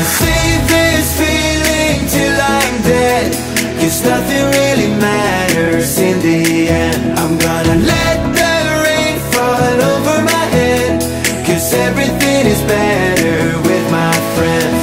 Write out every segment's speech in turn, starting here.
Gotta this feeling till I'm dead. Cause nothing really matters in the end. I'm gonna let the rain fall over my head. Cause everything is better with my friends.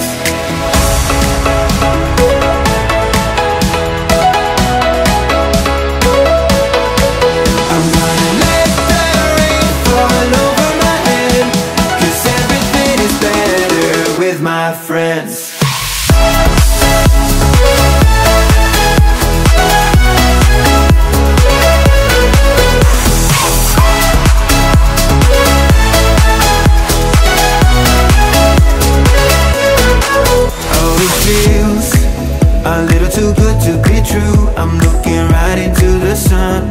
a little too good to be true. I'm looking right into the sun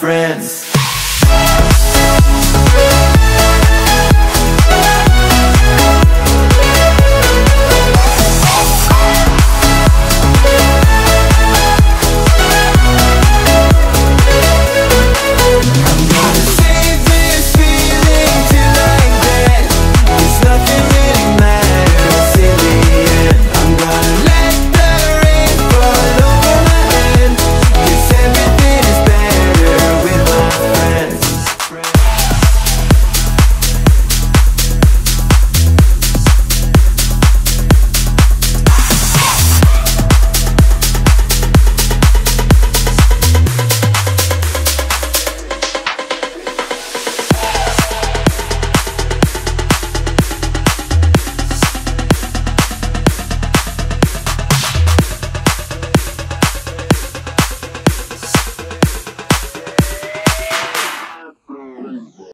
friends.